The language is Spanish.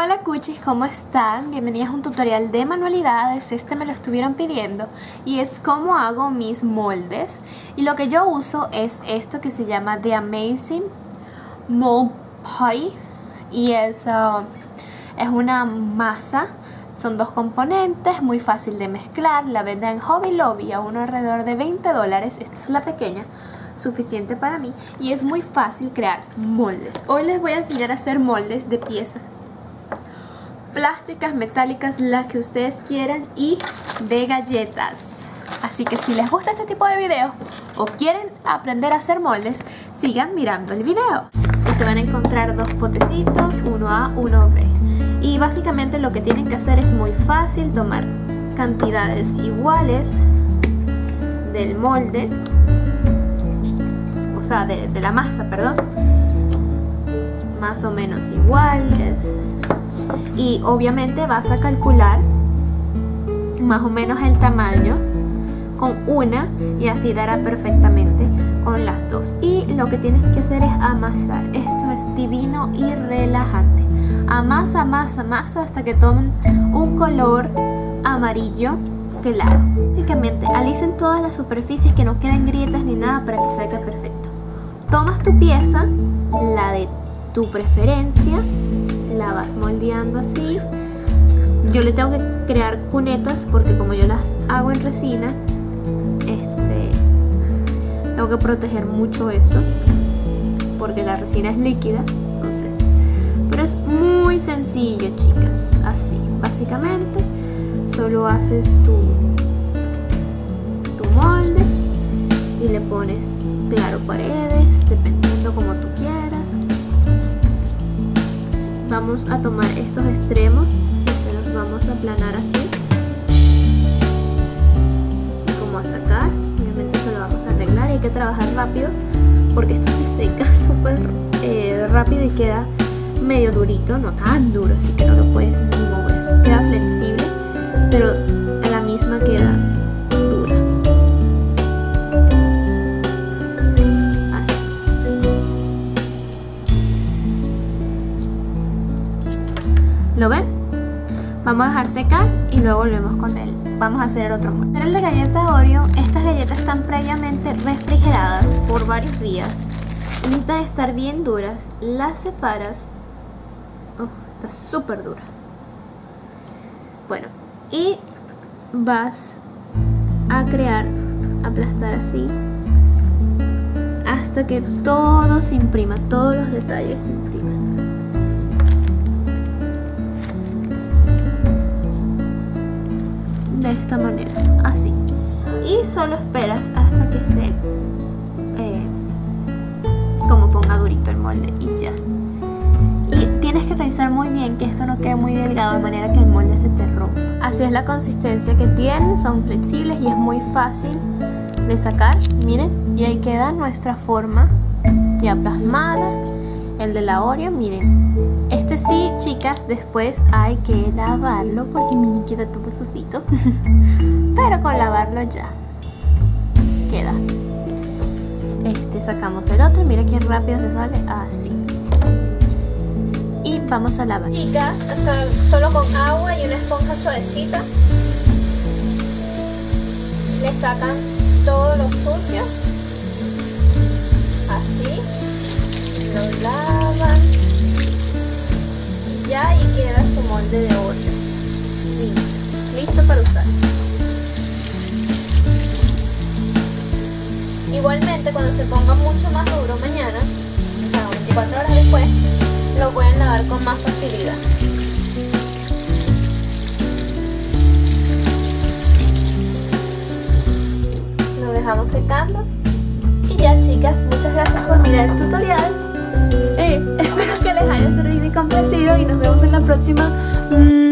Hola cuchis, ¿cómo están? Bienvenidas a un tutorial de manualidades, este me lo estuvieron pidiendo y es cómo hago mis moldes. Y lo que yo uso es esto que se llama The Amazing Mold Putty y es, uh, es una masa, son dos componentes, muy fácil de mezclar, la venden en Hobby Lobby a uno alrededor de 20 dólares, esta es la pequeña suficiente para mí. Y es muy fácil crear moldes. Hoy les voy a enseñar a hacer moldes de piezas plásticas, metálicas, las que ustedes quieran y de galletas. Así que si les gusta este tipo de videos o quieren aprender a hacer moldes, sigan mirando el video. se van a encontrar dos potecitos, uno A, uno B. Y básicamente lo que tienen que hacer es muy fácil, tomar cantidades iguales del molde, o sea, de la masa, perdón, más o menos iguales y obviamente vas a calcular más o menos el tamaño con una y así dará perfectamente con las dos. Y lo que tienes que hacer es amasar. Esto es divino y relajante. Amasa, amasa, amasa hasta que tomen un color amarillo claro. Básicamente alicen todas las superficies que no queden grietas ni nada para que salga perfecto. Tomas tu pieza la de tu preferencia la vas moldeando así. Yo le tengo que crear cunetas porque como yo las hago en resina, este, tengo que proteger mucho eso porque la resina es líquida, entonces. Pero es muy sencillo, chicas, así, básicamente. Solo haces tu, tu molde y le pones, claro, paredes, dependiendo como tú quieras vamos a tomar estos extremos y se los vamos a aplanar así. Como a sacar obviamente se lo vamos a arreglar hay que trabajar rápido porque esto se seca súper eh, rápido y queda medio durito, no tan duro así que no lo puedes ni Vamos a dejar secar y luego volvemos con él. Vamos a hacer el otro molde. el de galleta Oreo, estas galletas están previamente refrigeradas por varios días. Necesitan estar bien duras. Las separas. Oh, está súper dura. Bueno, y vas a crear, aplastar así, hasta que todo se imprima, todos los detalles se impriman. De esta manera, así. Y solo esperas hasta que se eh, como ponga durito el molde y ya. Y tienes que revisar muy bien que esto no quede muy delgado de manera que el molde se te rompa. Así es la consistencia que tienen, son flexibles y es muy fácil de sacar. Miren, y ahí queda nuestra forma ya plasmada. El de la Oreo, miren, después hay que lavarlo porque miren, queda todo sucito. Pero con lavarlo ya queda. Este, sacamos el otro, mira qué rápido se sale, así. Y vamos a lavar. Chicas, solo con agua y una esponja suavecita. Le sacan todo lo sucio. Así. Lo lavan para usar. Igualmente cuando se ponga mucho más duro mañana, o sea 24 horas después, lo pueden lavar con más facilidad. Lo dejamos secando. Y ya chicas, muchas gracias por mirar el tutorial. Eh, espero que les haya servido y complacido y nos vemos en la próxima.